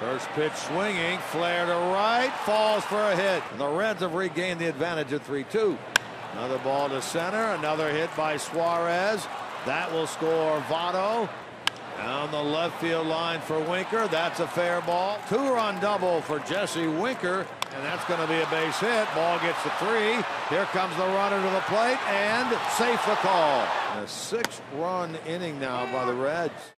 First pitch swinging, flare to right, falls for a hit. The Reds have regained the advantage at 3-2. Another ball to center, another hit by Suarez. That will score Votto. Down the left field line for Winker. That's a fair ball. Two-run double for Jesse Winker. And that's going to be a base hit. Ball gets to three. Here comes the runner to the plate and safe the call. A six-run inning now by the Reds.